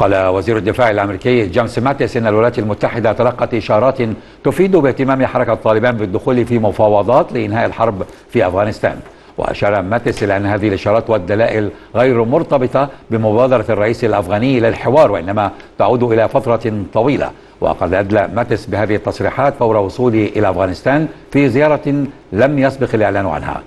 قال وزير الدفاع الأمريكي جيمس ماتيس إن الولايات المتحدة تلقت إشارات تفيد باهتمام حركة طالبان بالدخول في مفاوضات لإنهاء الحرب في أفغانستان. وأشار ماتيس إلى أن هذه الإشارات والدلائل غير مرتبطة بمبادرة الرئيس الأفغاني للحوار وإنما تعود إلى فترة طويلة. وقد أدلى ماتيس بهذه التصريحات فور وصوله إلى أفغانستان في زيارة لم يسبق الإعلان عنها.